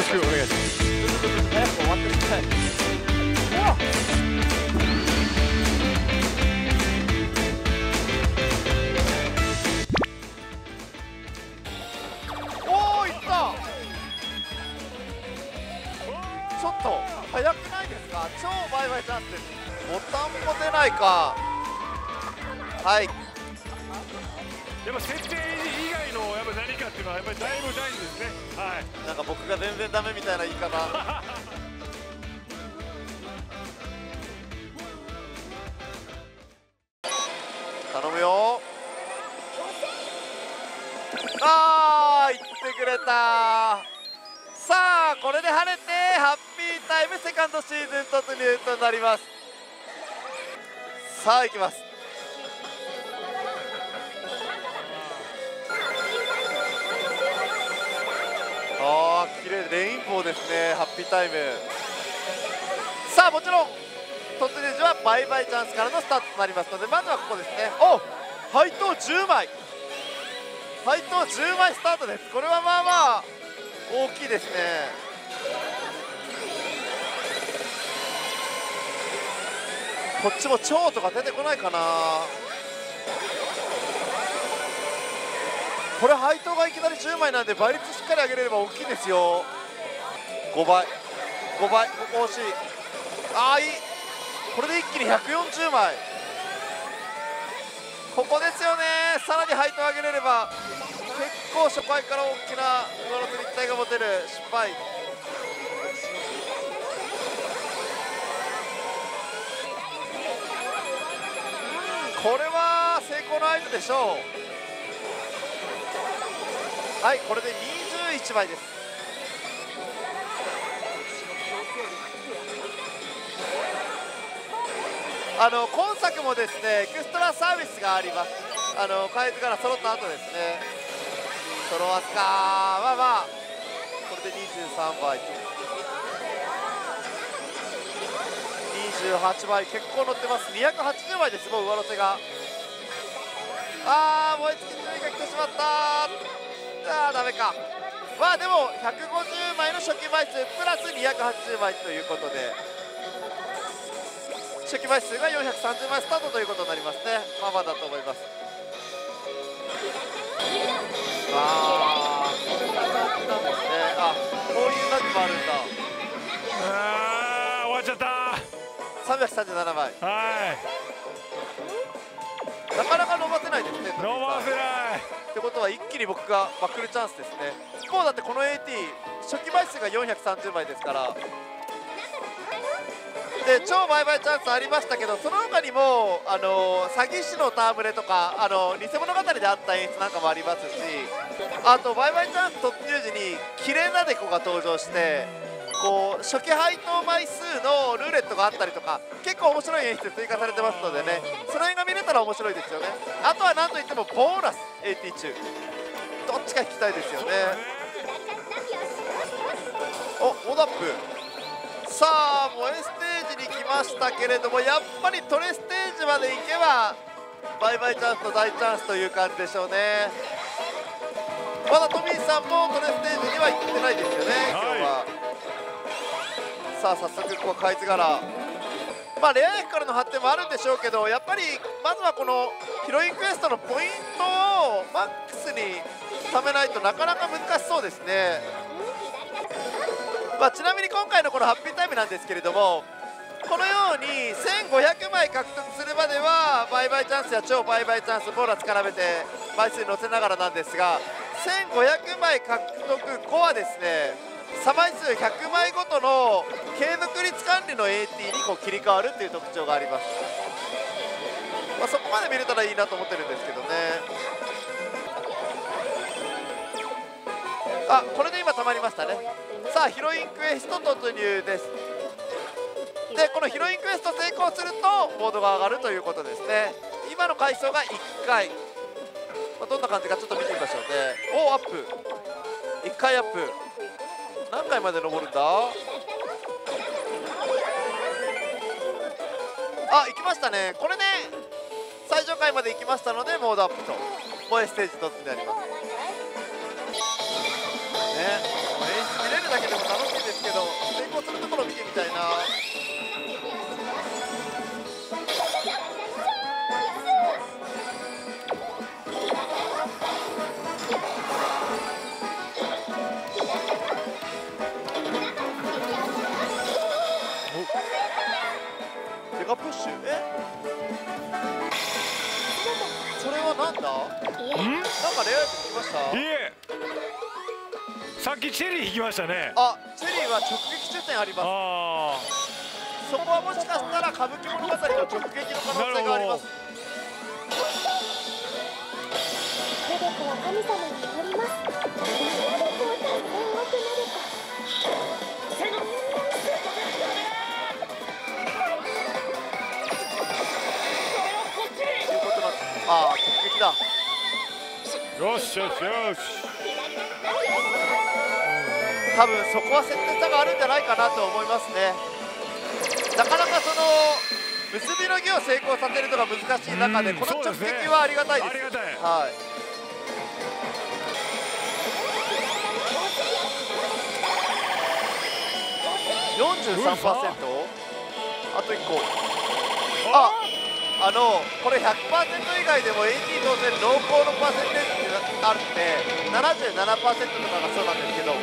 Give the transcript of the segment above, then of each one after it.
ろしくお願いします。早く終わってくださいおおいった。ちょっと早くないですか超バイバイチャンスですボタンも出ないかはいやっぱ設定以外のやっぱ何かっていうのはやっぱりだいぶ大事ですね。はい。なんか僕が全然ダメみたいな言い方。頼むよ。あー言ってくれた。さあこれで晴れてハッピータイムセカンドシーズン突入となります。さあ行きます。あー綺麗レインボーですねハッピータイム。さあもちろん突入時はバイバイチャンスからのスタートとなりますのでまずはここですね。お配当10枚配当10枚スタートです。これはまあまあ大きいですね。こっちも超とか出てこないかな。これ配当がいきなり10枚なんで倍率かり上げれれば大きいですよ。5倍。5倍。ここ欲しい。ああいい。これで一気に140枚。ここですよね。さらに配当上げれれば結構初回から大きな上乗せ立体が持てる。失敗。これは成功の合図でしょう。はいこれで21枚です。あの今作もですねエクストラサービスがあります。あの海図から揃った後ですね。揃わすか。まあまあ。これで23倍28倍結構乗ってます。280倍です。もう上乗せが。あー燃え尽き注意が来てしまった。あーダメか。まあでも150枚の初期枚数プラス280枚ということで初期枚数が430枚スタートということになりますね。まあまあだと思います。あーこれがなんですね。あこういうナビもあるんだ。あー終わっちゃった。337枚。はいなかなか伸ばせないですね伸ばせない。ってことは一気に僕がまくるチャンスですね。一方だってこの AT 初期枚数が430枚ですから。で超売買チャンスありましたけどその他にもあの詐欺師の戯れとかあの偽物語であった演出なんかもありますしあと売買チャンス突入時に綺麗なデコが登場してこう初期配当枚数のルーレットがあったりとか結構面白い演出追加されてますのでねその辺が見れたら面白いですよね。あとは何といってもボーナス AT 中どっちか引きたいですよね。おオダップ。さあ萌えステージに来ましたけれどもやっぱりトレステージまで行けばバイバイチャンスと大チャンスという感じでしょうね。まだトミーさんもトレステージには行ってないですよね今日は、さあ早速ここカイツ柄まあレア役からの発展もあるんでしょうけどやっぱりまずはこのヒロインクエストのポイントをマックスに貯めないとなかなか難しそうですね。まあ、ちなみに今回のこのハッピータイムなんですけれどもこのように1500枚獲得するまでは売買チャンスや超売買チャンスボーナス絡めて枚数に乗せながらなんですが1500枚獲得後はですね差枚数100枚ごとの継続率管理の AT にこう切り替わるっていう特徴があります、まあ、そこまで見れたらいいなと思ってるんですけどね。あこれで今溜まりましたね。さあヒロインクエスト突入です。でこのヒロインクエスト成功するとボードが上がるということですね。今の回数が1回、まあ、どんな感じかちょっと見てみましょうね。おアップ。1回アップ。何回まで登るんだ？あ行きましたね。これね最上階まで行きましたのでモードアップと。萌えステージ突入になります。ね、もう演出見れるだけでも楽しいですけど成功するところ見てみたいな。シュえ？それはなんだ？んなんかレア役来ました？いえ。さっきチェリー引きましたね。あチェリーは直撃出点あります。あそこはもしかしたら歌舞伎物語の直撃の可能性があります。レベコは神様に祈ります。レベコは天国なるかああ直撃だ。あよしよしよし。多分そこは設定差があるんじゃないかなと思いますね。なかなかその結びの儀を成功させるのが難しい中でうんこの直撃はありがたいです。ありがたいはい。43%あと1個。ああのこれ100%以外でも AT 当然濃厚のパーセンテージってあって77%とかがそうなんですけど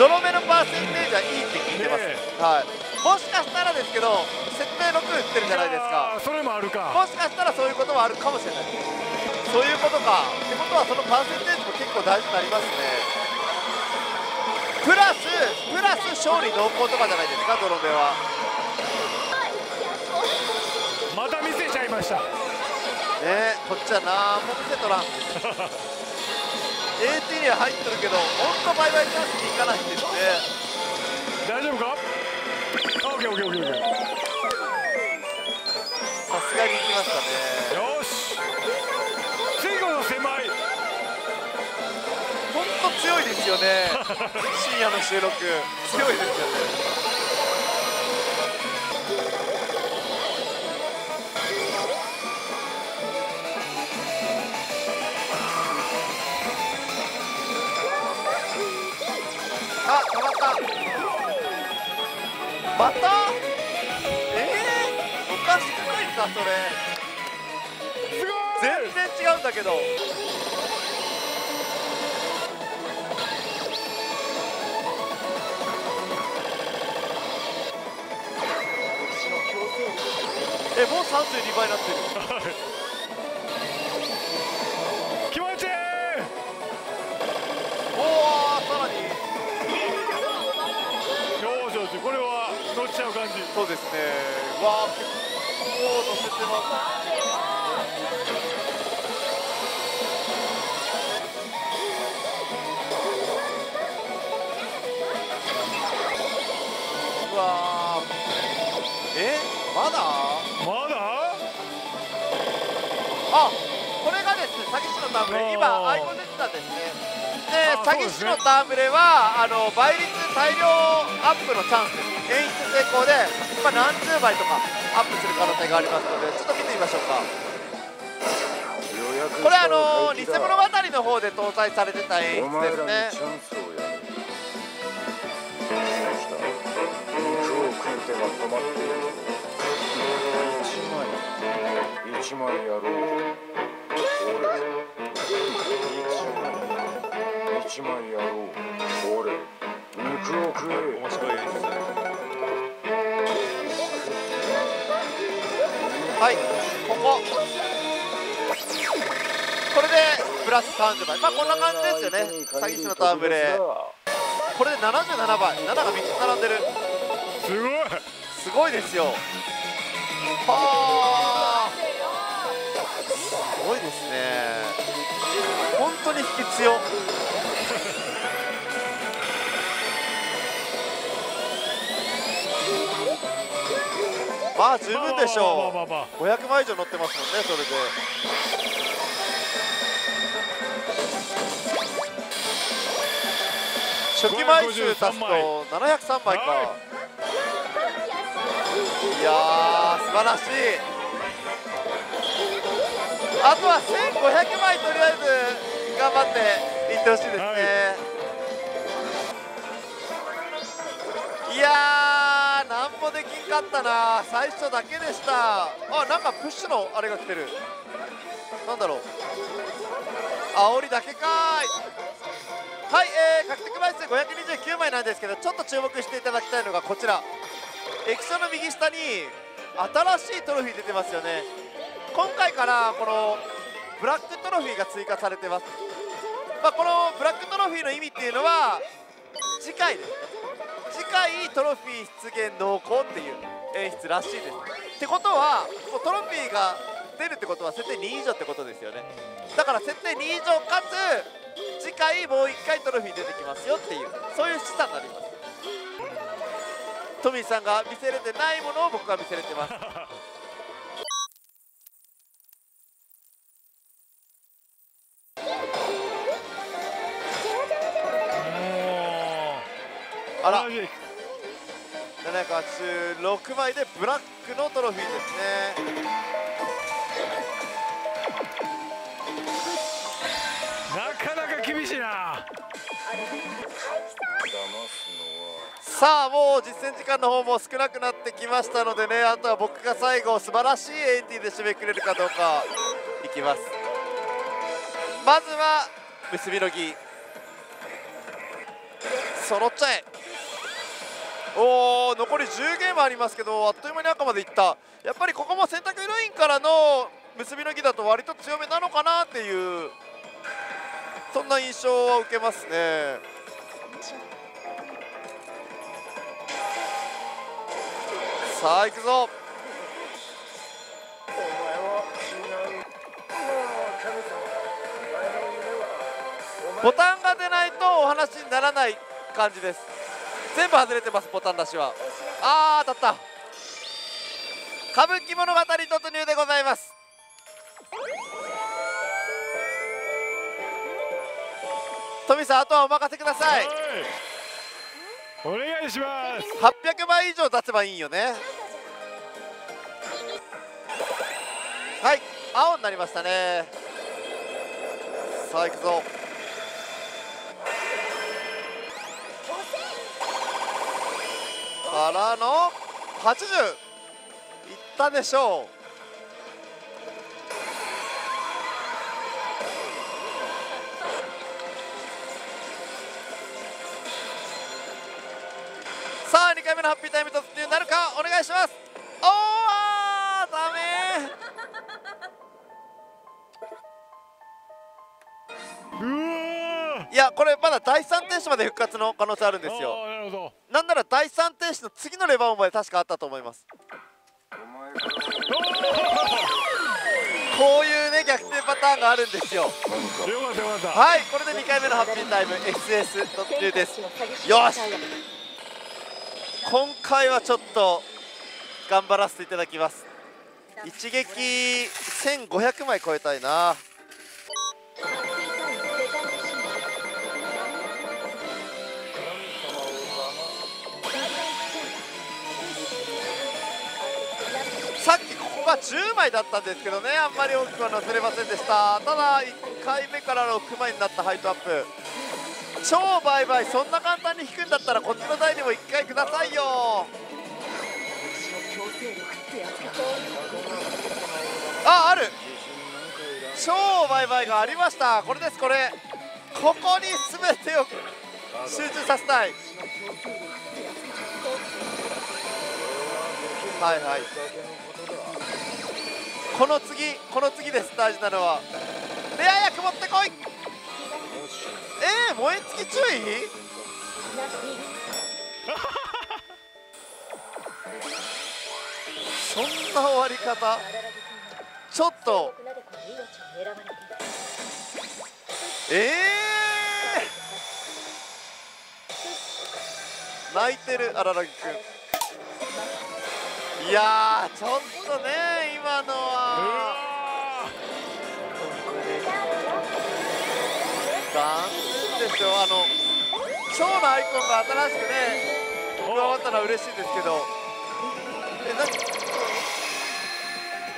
ゾロ目のパーセンテージはいいって聞いてます、ねはい、もしかしたらですけど設定6売ってるじゃないですか。それもあるか。もしかしたらそういうことはあるかもしれない。そういうことかってことはそのパーセンテージも結構大事になりますね。プラスプラス勝利濃厚とかじゃないですかドロメはました。ねこっちはなんも見せとらん。AT には入ってるけど本当バイバイチャンスに行かないんですね大丈夫か？あオッケーオッケーオッケーオッケー。さすがに行きましたね。よし。最後の狭い本当強いですよね。深夜の収録。強いですよね違うんだけど。えもう32倍になってる。気持ちいいおおさらに。よしよしこれは乗っちゃう感じ。そうですね。わあ結構乗せてます詐欺師のターンブレ今アイコン出てたんですね。で詐欺師のターンブレはあの倍率大量アップのチャンス演出成功で、まあ、何十倍とかアップする可能性がありますのでちょっと見てみましょうか。これあの偽物語の方で搭載されてた演出ですね。チャンスをやるそうした肉を食う手が止まっている。一枚一枚やろう。俺一やろう俺肉を食え面白いですはいここ。これでプラス30倍まあこんな感じですよね。詐欺師のターンブレ。これで77倍7が3つ並んでる。すごい。すごいですよ。はあすごいですね。本当に引き強まあ十分でしょう。500枚以上乗ってますもんねそれで。初期枚数足すと703枚か、いやー素晴らしいあとは1500枚とりあえず頑張っていってほしいですね、はいやーなんもできんかったな。最初だけでした。あなんかプッシュのあれが来てる。なんだろう。煽りだけかい。はい、えー、獲得枚数529枚なんですけどちょっと注目していただきたいのがこちら液晶の右下に新しいトロフィー出てますよね。今回からこのブラックトロフィーが追加されてます、まあ、このブラックトロフィーの意味っていうのは次回です。次回トロフィー出現濃厚っていう演出らしいです。ってことはもうトロフィーが出るってことは設定2以上ってことですよね。だから設定2以上かつ次回もう1回トロフィー出てきますよっていうそういう示唆になります。トミーさんが見せれてないものを僕が見せれてます。あら。786枚でブラックのトロフィーですねなかなか厳しいなさあもう実践時間の方も少なくなってきましたのでねあとは僕が最後素晴らしい AT で締めくれるかどうかいきます。まずは結びの儀揃っちゃえ。おお残り10ゲームありますけどあっという間に赤までいった。やっぱりここも選択ヒロインからの結びの儀だと割と強めなのかなっていうそんな印象は受けますね。さあ行くぞ。ボタンが出ないとお話にならない感じです。全部外れてますボタン出しは。あー当たった。歌舞伎物語突入でございます。富さんあとはお任せください。はい。お願いします。800倍以上出せばいいよね。はい青になりましたね。さあ行くぞからの80いったでしょう。さあ2回目のハッピータイム突入なるか。お願いします。おーあーダメいやこれまだ第3停止まで復活の可能性あるんですよなるほど。なんなら第3停止の次のレバーまで確かあったと思います。こういうね逆転パターンがあるんですよ。はいこれで2回目のハッピータイム SS 突入です。よし。今回はちょっと頑張らせていただきます。一撃1500枚超えたいなっきここが10枚だったんですけどねあんまり大きくは乗せれませんでした。ただ1回目から6枚になったハイトアップ。超バイバイそんな簡単に引くんだったらこっちの台にも1回くださいよ。あある。超バイバイがありました。これですこれ。ここに全てを集中させたい。はいはい。この次この次です大事なのはレア役持ってこい。えー、燃え尽き注意？そんな終わり方。ちょっと。えー、泣いてる荒木くんいやーちょっとね今のうはわ残念ですよ。あの蝶のアイコンが新しくね加わったのは嬉しいんですけど。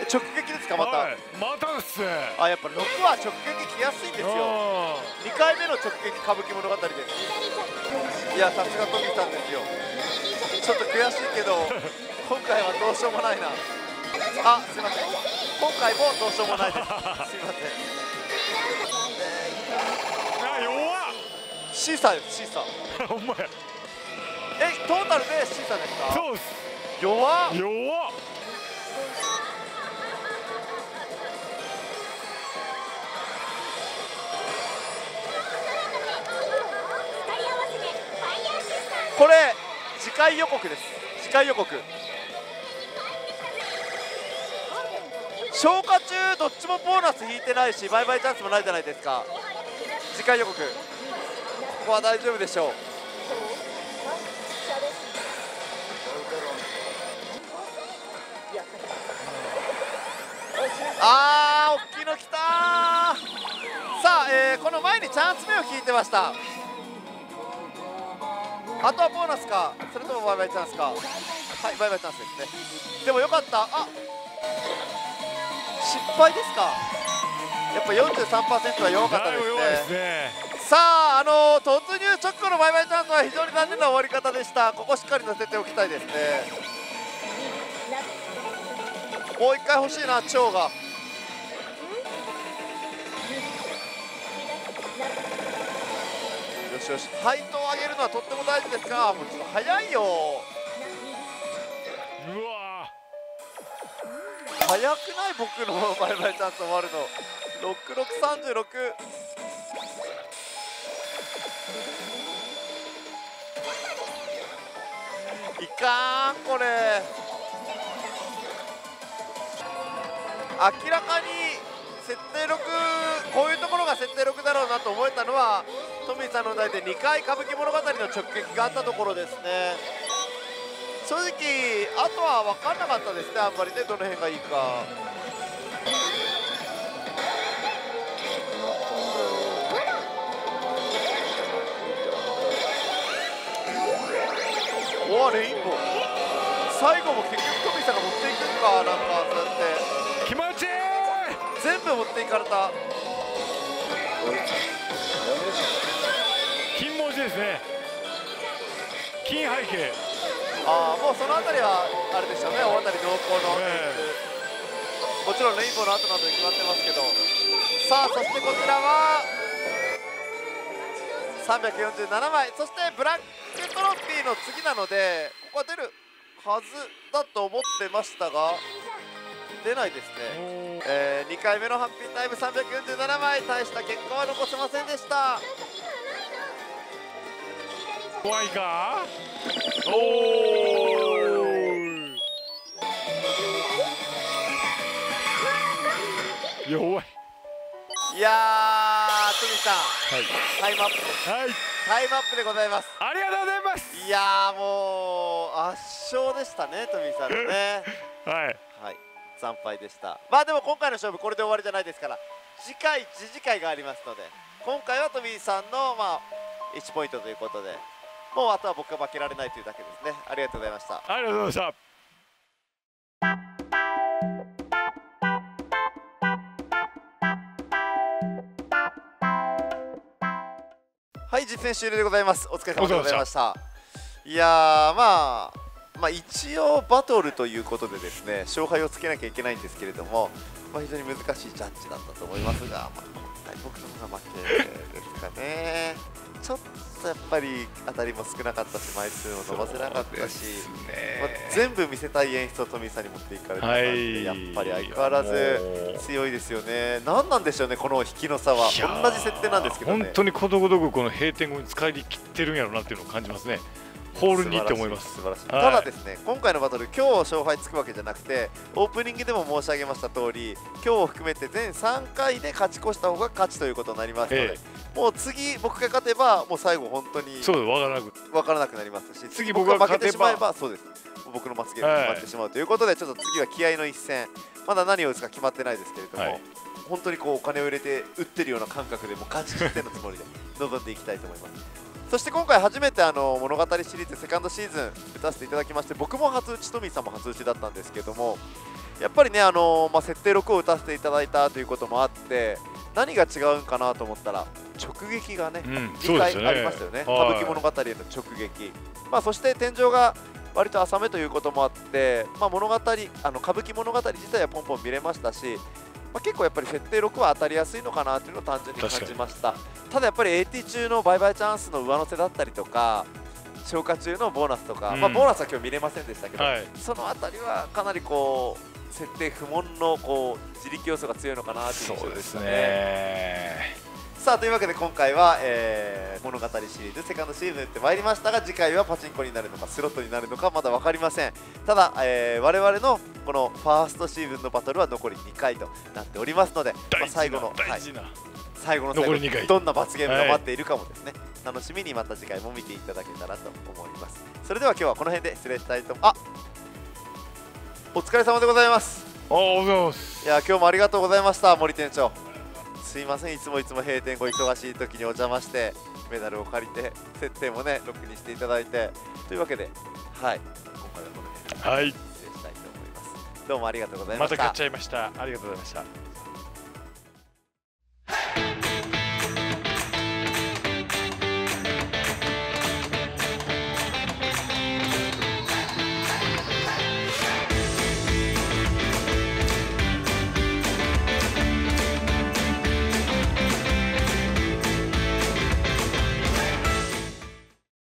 え直撃ですか？また、はい。またっす。あやっぱ6は直撃来やすいんですよ。あ2回目の直撃歌舞伎物語で。すいやさすがトミーさんですよ。ちょっと悔しいけど今回はどうしようもないな。あすいません。今回もどうしようもないです。すいません。あ弱っ。シーサーですシーサー。ほんまや。えトータルでシーサーですか？そうです。弱っ。弱っ。光り合わせてファイヤーシスターこれ次回予告です。次回予告消化中どっちもボーナス引いてないしバイバイチャンスもないじゃないですか。次回予告。ここは大丈夫でしょう。あー大きいのきたさあ、えーこの前にチャンス目を聞いてました。あとはボーナスか。それともバイバイチャンスか。はいバイバイチャンスですね。でもよかった。あ失敗ですか？やっぱ43%は弱かったですね。ね。さああの突入直後のバイバイチャンスは非常に残念な終わり方でした。ここしっかり乗せておきたいですね。もう一回欲しいな蝶が。よしよし。配当を上げるのはとっても大事ですがもうちょっと早いよ早くない僕のバイバイチャンス終わるの。6636いかんこれ。明らかに設定6こういうところが設定6だろうなと思えたのはトミーさんの題で2回歌舞伎物語の直撃があったところですね。正直あとは分かんなかったですねあんまりねどの辺がいいか。おおレインボー。最後も結局トミーさんが持っていくんかなんかそうやって。気持ちいい！全部持っていかれた。金文字ですね。金背景ああもうそのあたりはあれでしょうね大当たり濃厚のえ。もちろんレインボーの後などで決まってますけど。さあそしてこちらは347枚。そしてブラックトロフィーの次なのでここは出るはずだと思ってましたが出ないですね、え2回目のハッピータイム347枚。大した結果は残せませんでした怖いか？おー。弱い。いやートミーさん。はい。タイムアップ。はい。タイムアップでございます。ありがとうございます。いやーもう圧勝でしたねトミーさんのね。はい。はい。惨敗でした。まあでも今回の勝負これで終わりじゃないですから次回次次回がありますので今回はトミーさんのまあ1ポイントということでもうあとは僕が負けられないというだけですね。ありがとうございました。ありがとうございました。はい実践終了でございます。お疲れ様でございました。いやーまあまあ一応バトルということでですね勝敗をつけなきゃいけないんですけれども、まあ、非常に難しいジャッジだったと思いますが、まあ、今回僕の方が負けですかね。ちょっとやっぱり当たりも少なかったし枚数も伸ばせなかったし、まあ、全部見せたい演出をトミーさんに持っていかれたので、はい。やっぱり相変わらず強いですよね。何なんでしょうねこの引きの差は。同じ設定なんですけどね。本当にことごとくこの閉店後に使い切ってるんやろうなっていうのを感じますねホールにって思います。素晴らしいはい。ただですね今回のバトル今日勝敗つくわけじゃなくてオープニングでも申し上げました通り今日を含めて全3回で勝ち越した方が勝ちということになりますので、えもう次僕が勝てばもう最後本当にそうわからなく分からなくなりますし次僕が負けてしまえ勝ばそうです。僕の罰ゲームが決まってしまう。ということで、ちょっと次は気合の一戦。まだ何を打つか決まってないですけれども、はい。本当にこうお金を入れて打ってるような感覚でもう勝ち切ってのつもりで 臨んでいきたいと思いますそして今回初めてあの物語シリーズセカンドシーズン打たせていただきまして僕も初打ちトミーさんも初打ちだったんですけどもやっぱりねあの、まあ、設定6を打たせていただいたということもあって何が違うんかなと思ったら直撃がね、うん2回そうですよね。ありましたよね。歌はい舞伎物語への直撃、まあ、そして天井が割と浅めということもあって、まあ、物語あの歌舞伎物語自体はポンポン見れましたし、まあ、結構やっぱり設定6は当たりやすいのかなというのを単純に感じました。ただやっぱり AT 中の売買チャンスの上乗せだったりとか消化中のボーナスとか、うん。まあ、ボーナスは今日見れませんでしたけど、はい。そのあたりはかなりこう設定不問のこう自力要素が強いのかなという印象ですしたねさあというわけで今回は、えー物語シリーズセカンドシーズンってまいりましたが次回はパチンコになるのかスロットになるのかまだ分かりません。ただ、えー我々のこのファーストシーズンのバトルは残り2回となっておりますので、まあ、最後の、はい。最後の最後残り二回。どんな罰ゲームが待っているかもですね、楽しみにまた次回も見ていただけたらと思います。それでは今日はこの辺で失礼したいとあお疲れ様でございます。あおはようございます。いや今日もありがとうございました森店長すいません。いつもいつも閉店後忙しい時にお邪魔してメダルを借りて設定もねロックにしていただいて。というわけではい。今回はこの辺ではい。失礼したいと思います。どうもありがとうございまました。た買っちゃいました。ありがとうございました